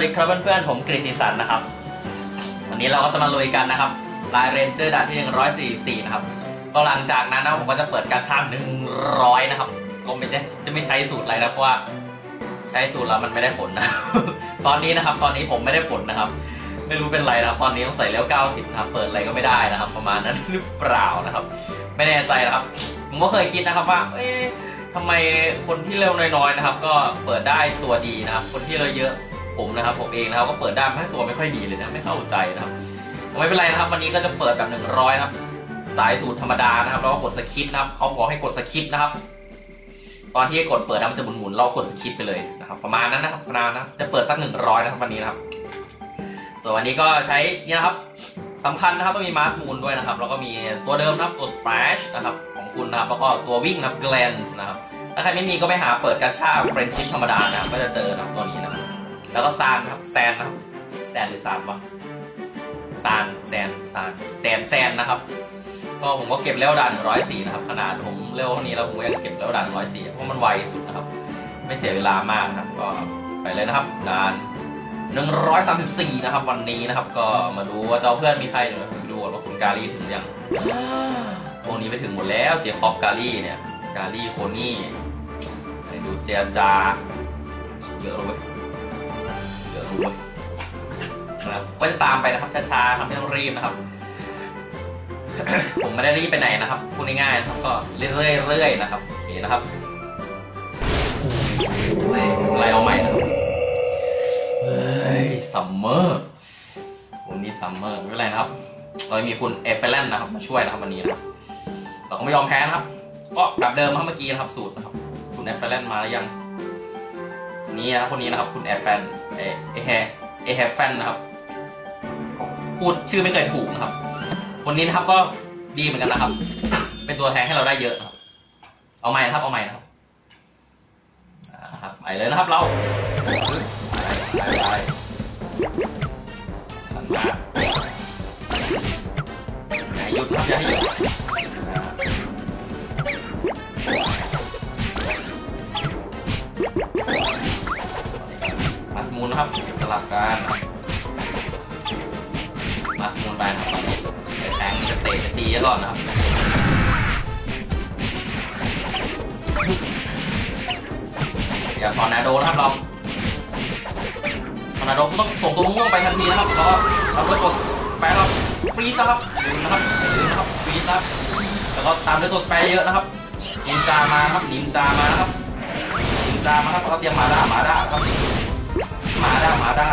วัสดีครับเพื่อนๆ ผมกฤติสันนะครับ วันนี้เราก็จะมาลุยกันนะครับ LINE Ranger ด่านที่ 144 นะครับก็หลังจากนั้นนะผมก็จะเปิดการช่าร์100 นะครับก็ไม่ใช่จะไม่ใช้สูตรอะไรนะเพราะว่าใช้สูตรแล้วมันไม่ได้ผลนะ ตอนนี้นะครับ ตอนนี้ผมไม่ได้ผลนะครับ ไม่รู้เป็นไรนะครับ ตอนนี้ต้องใส่แล้ว 90 นะครับ เปิดอะไรก็ไม่ได้นะครับ ประมาณนั้นหรือเปล่านะครับ ไม่แน่ใจนะครับ ผมก็เคยคิดนะครับว่า เอ๊ะทำไมคนที่เร็วน้อยๆนะครับ ก็เปิดได้ตัวดีนะครับ คนที่เร็วเยอะ ผมนะครับผมเองนะครับก็เปิดด้ไม่ตัวไม่ค่อยดีเลยนะไม่เข้าใจนะครับไม่เป็นไรนะครับ วันนี้ก็จะเปิดแบบ 100นะครับสายสูตรธรรมดานะครับแล้วก็กดสคิปนะครับเขาบอกให้กดสคิปนะครับ ตอนที่กดเปิดนะมันจะหมุนๆเรากดสคิปไปเลยนะครับ ประมาณนั้นนะครับประมาณนะจะเปิดสัก100นะครับวันนี้นะครับ ส่วนวันนี้ก็ใช้นี่นะครับสำคัญนะครับต้องมีมาสมูลด้วยนะครับ แล้วก็มีตัวเดิมนะครับตัว splash นะครับของคุณนะครับแล้วก็ตัววิ่งนะครับ glance นะครับถ้าใครไม่มีก็ไปหาเปิดกาชา friendship ธรรมดานะครับก็จะเจอนะครับตัวนี้นะครับ แล้วก็ซานครับแซนนะครับแซนหรือซานวะซานแซนซานแซนแซนนะครับ ก็ผมก็เก็บเลเวลด่านร้อยสี่นะครับ ขนาดผมเลเวลเท่านี้แล้วผมก็ยังเก็บเลเวลด่านร้อยสี่เพราะมันไวสุดนะครับ ไม่เสียเวลามากนะครับ ก็ไปเลยนะครับด่านหนึ่งร้อยสามสิบสี่นะครับ วันนี้นะครับ ก็มาดูว่าเจ้าเพื่อนมีใครเดี๋ยวดูว่าคุณกาลีถึงยังพวกนี้ไปถึงหมดแล้วเจคอบกาลีเนี่ย กาลีโคนี่ดูเจยจาเยอะเลย นะครับก็จะตามไปนะครับช้าๆครับไม่ต้องรีบนะครับ ผมไม่ได้รีบไปไหนนะครับพูดง่ายๆนะครับก็เรื่อยๆนะครับโอเคนะครับอะไรเอาใหม่นะครับเฮ้ยซัมเมอร์วันนี้ซัมเมอร์ไม่เป็นไรนะครับเรามีคุณเอฟเฟลนนะครับมาช่วยนะครับวันนี้นะครับเราก็ไม่ยอมแพ้นะครับก็แบบเดิมครับเมื่อกี้นะครับสูตรนะครับ คุณเอฟเฟลนมาแล้วยังนี้นะครับคนนี้นะครับ คุณเอฟแฟนเอเอแฮเอแฮแฟนนะครับ พูดชื่อไม่เคยถูกนะครับคนนี้นะครับก็ดีเหมือนกันนะครับ เป็นตัวแทนให้เราได้เยอะนะครับ เอาใหม่นะครับ เอาใหม่นะครับครับไปเลยนะครับเราไปไปไปหยุดครับอย่าให้หยุดมาสมูนนะครับสลับกัน มาสมูนไปนะครับไปแทงจะเตะจะตีก่อนนะครับอย่าทอร์นาโดนะครับเราทอร์นาโดต้องส่งตัวม่วงไปทันทีนะครับแล้วก็เราด้วยตัวสเปรครับฟรีดนะครับนะครับนะครับฟรีดนะครับแล้วก็ตามด้วยตัวสเปรเยอะนะครับนินจามาครับนินจามานะครับนินจามาครับเราเตรียมมาด้ามาด้าครับมาด้ามาด้า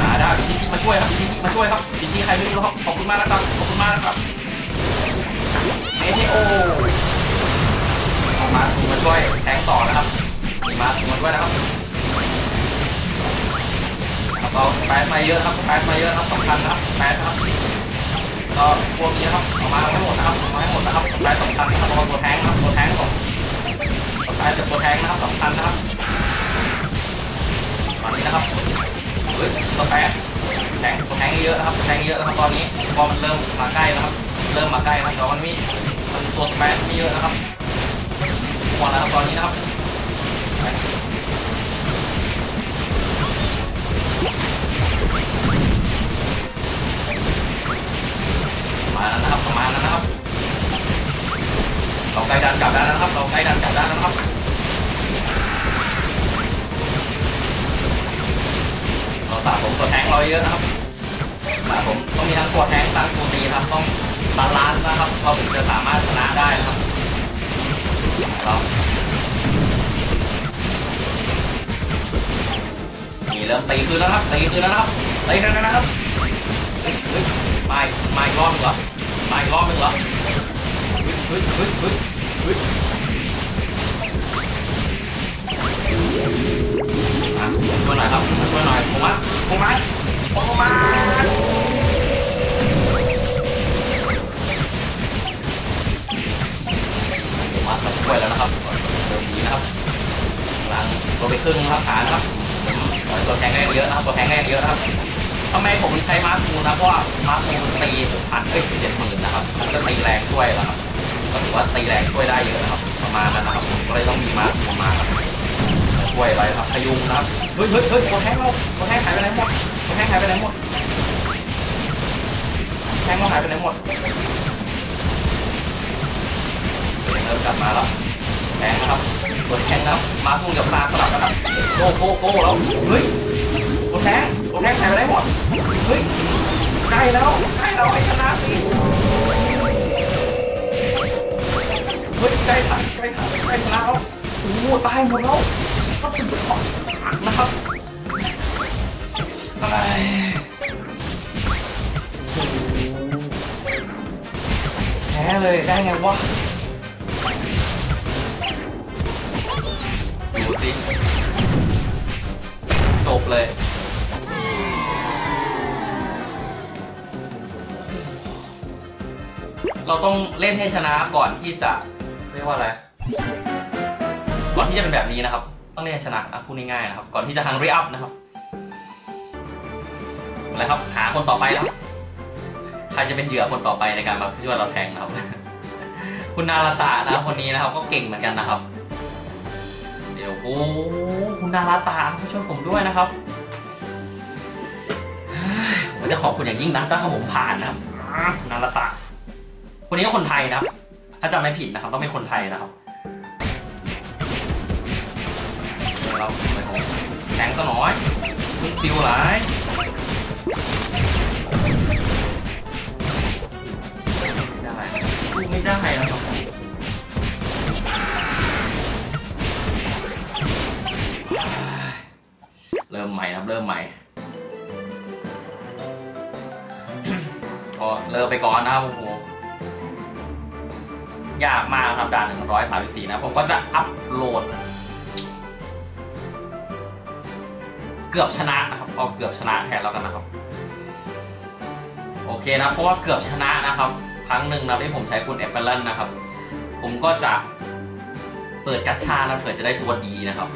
มาได้บิชิชิมาช่วยครับบิชิชิมาช่วยครับบิชิใครไม่รู้ครับขอบคุณมากนะครับขอบคุณมากนะครับเมเทโอมาถูมาช่วยแทงต่อนะครับมาถูมาช่วยนะครับแล้วก็แปดมาเยอะครับแปดมาเยอะครับสำคัญนะครับแปดครับก็พวกนี้นะครับเอา งตัวแทงเยอะครับแทงเยอะครับตอนนี้พอมันเริ่มมาใกล้นะครับเริ่มมาใกล้ครับแต่มันมีมันตัวแปดไม่เยอะนะครับหมดแล้วครับตอนนี้นะครับมาแล้วนะครับประมาณนั้นนะครับเราใกล้ดันกลับแล้วนะครับเราใกล้ดันกลับแล้วนะครับเราสะสมตัวแทงเราเยอะนะครับ สะสมต้องมีทั้งตัวแทงทั้งตัวตีครับต้อง balance นะครับเราถึงจะสามารถชนะได้นะครับเรานี่เริ่มตีคืนแล้วครับตีคืนแล้วครับตีคืนแล้วนะครับเฮ้ยเฮ้ยมาอีกมาอีกรอบนึงเหรอมาอีกรอบนึงเหรอช่วยหน่อยครับช่วยหน่อยโทมัสโทมัสโทมัส แล้วนะครับเริ่มดีนะครับหลังตัวไปครึ่งนะครับขานะครับผมตัวแทงได้เยอะนะครับตัวแทงได้เยอะนะครับทำไมผมใช้มาร์คูนะเพราะว่ามาร์คูตีผ่านเอ้ยเจ็ดหมื่นนะครับมันก็ตีแรงช่วยแล้วครับก็ถือว่าตีแรงช่วยได้เยอะนะครับ ประมาณนั้นนะครับผมก็เลยต้องมีมาร์คมูมาครับช่วยไรครับพยุงนะครับเฮ้ยเฮ้ยเฮ้ยตัวแทงเราตัวแทงหายไปไหนหมดตัวแทงหายไปไหนหมดแทงเราหายไปไหนหมดเริ่มกลับมาแล้ว แทงนะครับตัวแทงนะครับ มาสู้กับตาสลับนะครับ go go go แล้ว เฮ้ยตัวแทงตัวแทงหายไปไหนหมด เฮ้ยใกล้แล้วใกล้แล้วไอ้ชนะสิเฮ้ยใกล้ถังใกล้ถังใกล้ชนะแล้วโอ้โหตายหมดแล้วก็เป็นของนะครับอะไรแพ้เลยได้ไงวะ สิจบเลยเราต้องเล่นให้ชนะก่อนที่จะเรียกว่าอะไร ก่อนที่จะเป็นแบบนี้นะครับ ต้องเล่นให้ชนะนะพูดง่ายๆนะครับ ก่อนที่จะฮังรีอัพนะครับอะไรครับ หาคนต่อไปแล้วใครจะเป็นเหยื่อคนต่อไปในการมาช่วยเราแทงนะครับ คุณนาราตะนะครับคนนี้นะครับ ก็เก่งเหมือนกันนะครับ ดี๋ยวโอ้คุณนาราตะมาช่วยผมด้วยนะครับผมจะขอบคุณอย่างยิ่งนะถ้าผมผ่านนะครับนาราตะคนนี้ก็คนไทยนะครับ ถ้าจำไม่ผิดนะครับ ต้องเป็นคนไทยนะครับเราไปของแทงก็น้อยมึงติวหลายไม่ได้ไม่ได้นะครับ เริ่มใหม่นะครับเริ่มใหม่ก็เริ่มไปก่อนนะครับโอ้โหยากมากครับด่าน134นะผมก็จะอัพโหลด เกือบชนะนะครับเอาเกือบชนะแทนแล้วกันนะครับ โอเคนะเพราะว่าเกือบชนะนะครับ ครั้งหนึ่งนะที่ผมใช้คุณเอฟเฟลนนะครับ ผมก็จะเปิดกัชชานะเผื่อจะได้ตัวดีนะครับ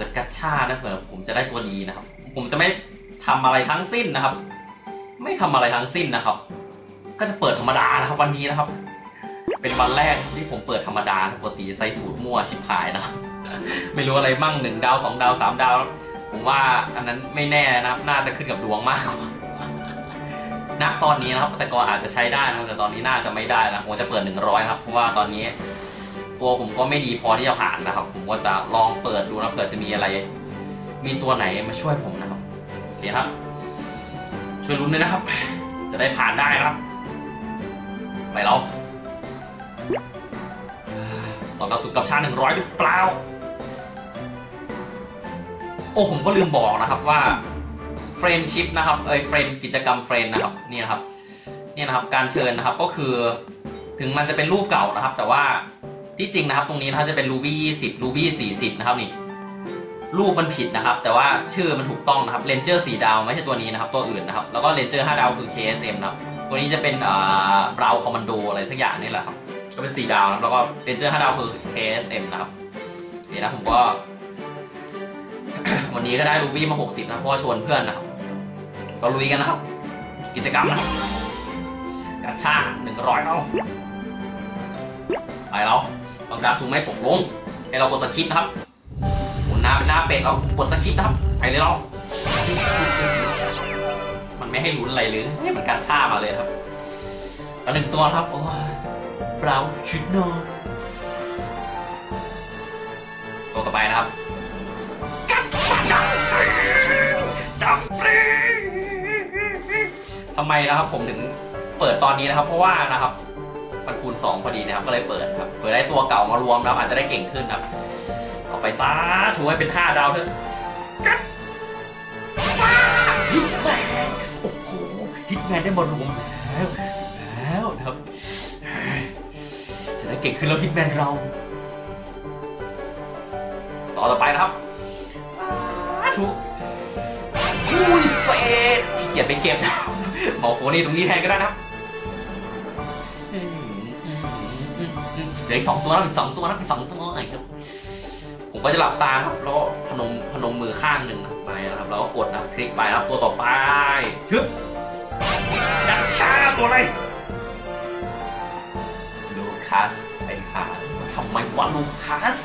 เปิดกัชชานะเผื่อผมจะได้ตัวดีนะครับ ผมจะไม่ทำอะไรทั้งสิ้นนะครับ ไม่ทำอะไรทั้งสิ้นนะครับ ก็จะเปิดธรรมดานะครับ วันนี้นะครับ เป็นวันแรกที่ผมเปิดธรรมดาปกติใส่สูตรมั่วชิบหายนะไม่รู้อะไรมั่งหนึ่งดาวสองดาวสามดาว ผมว่าอันนั้นไม่แน่นะครับ น่าจะขึ้นกับดวงมากกว่าณตอนนี้นะครับแต่ก่อนอาจจะใช้ได้นะแต่ตอนนี้น่าจะไม่ได้นะผมจะเปิดหนึ่งร้อยครับเพราะว่าตอนนี้ ตัวผมก็ไม่ดีพอที่จะผ่านนะครับ ผมก็จะลองเปิดดูนะเผื่อจะมีอะไร มีตัวไหนมาช่วยผมนะครับโอเคครับ ช่วยลุ้นด้วยนะครับ จะได้ผ่านได้นะครับ ไปเราตอนเราสุดกาชาหนึ่งร้อยหรือเปล่าโอ้ผมก็ลืมบอกนะครับว่า friendship นะครับเอ้ย friend กิจกรรม friend นะครับนี่นะครับนี่นะครับการเชิญนะครับก็คือถึงมันจะเป็นรูปเก่านะครับ แต่ว่า ที่จริงนะครับ ตรงนี้ถ้าจะเป็น Ruby 20 Ruby 40นะครับนี่รูปมันผิดนะครับ แต่ว่าชื่อมันถูกต้องนะครับ Ranger 4ดาวไม่ใช่ตัวนี้นะครับตัวอื่นนะครับแล้วก็ Ranger 5ดาวคือ KSM นะครับตัวนี้จะเป็นเอ่าบราวคอมมานโดอะไรสักอย่างนี่แหละครับก็เป็น4ดาวนะครับแล้วก็ Ranger 5ดาวคือ KSM นะครับนี่นะผมก็ วันนี้ก็ได้ Ruby มา60นะเพราะว่าชวนเพื่อนนะครับก็ลุยกันนะครับ กิจกรรมนะครับกัญชา100เอาไปแล้ว บางดาวสูงไม่ปกลงให้เรากดสคริปต์นะครับหมุนหน้าเป็นหน้าเป็ดเรากดสคริปต์นะครับไปเลยเรามันไม่ให้ลุ้นอะไรเลยให้มันการชามาเลยครับแล้วหนึ่งตัวครับโอ้ยเปล่าชุดนอนตัวต่อไปนะครับทำไมนะครับผมถึงเปิดตอนนี้นะครับ เพราะว่านะครับ มันคูณ2พอดีนะครับ ก็เลยเปิดครับ เปิดได้ตัวเก่ามารวมนะครับอาจจะได้เก่งขึ้นครับ เอาไปซะถือว่าเป็นห้าดาวเถอะฮิตแมนโอ้โหฮิตแมนได้บอลรวมแล้วแล้วนะครับ จะได้เก่งขึ้นแล้วฮิตแมนเรา ต่อต่อไปนะครับสาธุอุ้ยเศษขี้เกียจไปเก็บบอกโหนี่ตรงนี้แทนก็ได้นะครับ ลืออีกสองตัวนะอีกสองตัวนะอีกสองตัวหน่อยครับผมก็จะหลับตาครับแล้วก็พนมพนมมือข้างหนึ่งไปนะครับแล้วก็กดนะคลิกไปครับตัวต่อไปชึบดักชาตัวอะไรลูคัสไปหาทำไมวะลูคัส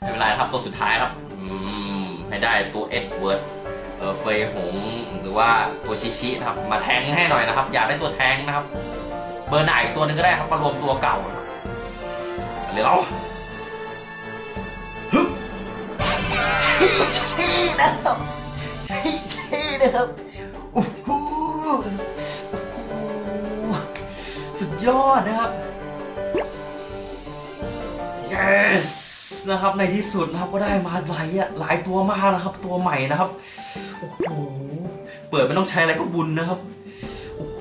เป็นไรครับตัวสุดท้ายครับอืมให้ได้ตัวเอ็ดเวิร์ดเออเฟยหงหรือว่าตัวชิชินะครับมาแทงให้หน่อยนะครับ อยากได้ตัวแทงนะครับ เบอร์ไหนตัวหนึ่งก็ได้ครับมารวมตัวเก่านะครับเหลือเอาฮึบชี้นะครับชี้นะครับโอ้โหสุดยอดนะครับ yes นะครับในที่สุดนะครับก็ได้มาหลายอะหลายตัวมากนะครับ ตัวใหม่นะครับโอ้โหเปิดไม่ต้องใช้อะไรก็บุญนะครับ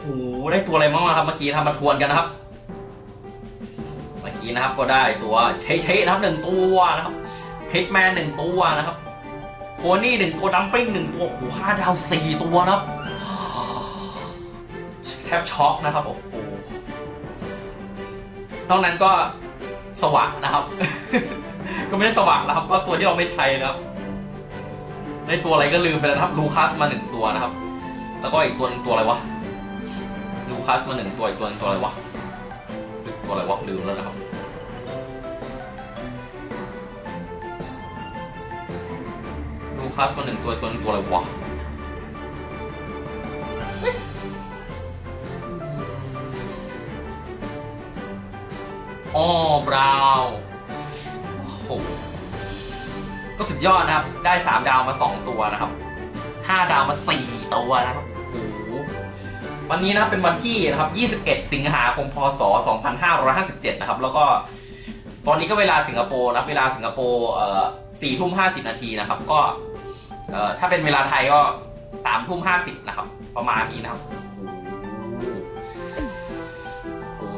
หได้ตัวอะไรบ้าครับเมื่อกี้ทำมาทวนกันนะครับ เมื่อกี้นะครับก็ได้ตัวเชเชนะครับหนึ่งตัวนะครับฮิตแมนหนึ่งตัวนะครับโคนี่หนึ่งตัวดัมปิ้งหนึ่งตัวโอ้โหห้าดาวสี่ตัวนะครับแทบช็อกนะครับโอ้โหนอกนั้นก็สว่างนะครับ ก็ไม่ได้สว่างนะครับ ก็ตัวที่เราไม่ใช้นะครับในตัวอะไรก็ลืมไปแล้วครับลูคัสมาหนึ่งตัวนะครับ แล้วก็อีกตัวหนึ่งตัวอะไรวะ คัสมาหนึ่งตัวอีกตัวนึงตัวอะไรวะตัวอะไรวะลืมแล้วนะครับลูคัสมาหนึ่งตัวอีกตัวนึงตัวอะไรวะอ๋อบราว์โอ้โหก็สุดยอดนะครับ ได้ 3 ดาวมา 2 ตัวนะครับ 5 ดาวมา 4 ตัวนะครับ วันนี้นะครับเป็นวันที่นะครับ 21 สิงหาคม พศ 2557 นะครับ แล้วก็ตอนนี้ก็เวลาสิงคโปร์นะเวลาสิงคโปร์เอ่อ4ทุ่ม50 นาทีนะครับ ก็เอ่อถ้าเป็นเวลาไทยก็3ทุ่ม50 นะครับ ประมาณนี้นะครับโอ้โห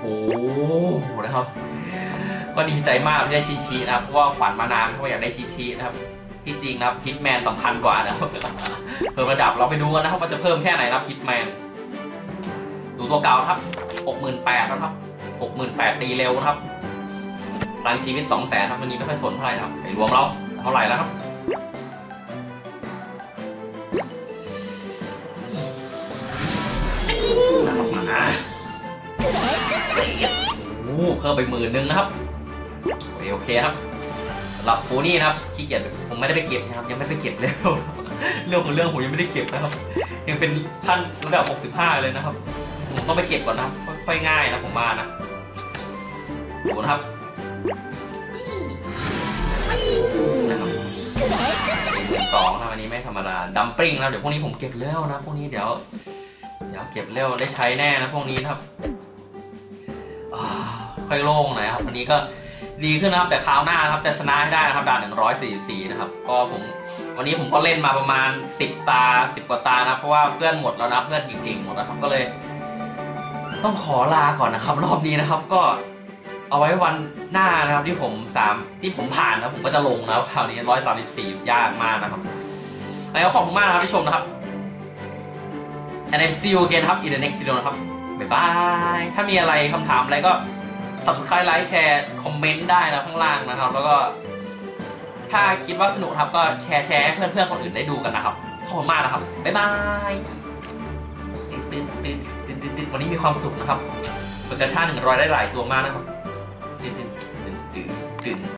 โอ้โหนะครับ ก็ดีใจมากที่ได้ชีชีนะครับ เพราะว่าฝันมานานเพราะอยากได้ชีชีนะครับ ที่จริงนะครับฮิตแมนสำคัญกว่านะครับเพิ่มระดับเราไปดูกันนะครับว่าจะเพิ่มแค่ไหนนะครับฮิตแมนดูตัวเก่าครับ68,000นะครับ68,000ตีเร็วนะครับพลังชีวิต200,000ครับวันนี้ไม่ค่อยสนเท่าไหร่นะครับไอ้รวมเราเท่าไหร่แล้วครับโอ้เพิ่มไปหมื่นหนึ่งนะครับโอเคครับ สำหรับฟูนี่นะครับขี้เกียจผมไม่ได้ไปเก็บนะครับ ยังไม่ไปเก็บเลยเรื่องของเรื่องผมยังไม่ได้เก็บนะครับ ยังเป็นขั้นระดับ 65 เลยนะครับ ผมต้องไปเก็บก่อนนะค่อยง่ายนะผมมานะดูนะครับนะครับสองครับอันนี้ไม่ธรรมดาดัมปริงนะเดี๋ยวพวกนี้ผมเก็บแล้วนะพวกนี้เดี๋ยวเดี๋ยวเก็บเร็วได้ใช้แน่นะพวกนี้นะครับอ่าค่อยโล่งหน่อยครับวันนี้ก็ ดีขึ้นนะครับ แต่คราวหน้านครับจะชนะให้ได้นะครับด่าน144นะครับ ก็ผมวันนี้ผมก็เล่นมาประมาณ10ตา10กว่าตานะเพราะว่าเพื่อนหมดแล้วนะเพื่อนเก่งๆหมดแล้วครับก็เลย ต้องขอลาก่อนนะครับ รอบนี้นะครับก็เอาไว้วันหน้านะครับที่ผมสามที่ผมผ่านนะผมก็จะลงนะครับคราวนี้134ยากมากนะครับแล้วขอบคุณมากนะครับที่ชมนะครับ and I see you again ครับ in the next video นะครับบ๊ายบาย ถ้ามีอะไรคำถามอะไรก็ subscribe ไลค์แชร์คอมเมนต์ได้นะข้างล่างนะครับ แล้วก็ ถ้าคิดว่าสนุกครับก็แชร์แชร์ให้เพื่อนๆคนอื่นได้ดูกันนะครับขอบคุณมากนะครับบ๊ายบายตื่นตื่นตื่นตื่นตื่นวันนี้มีความสุขนะครับเปิดกระชาหนึ่งร้อยได้หลายตัวมากนะครับตื่นตื่นตื่นตื่น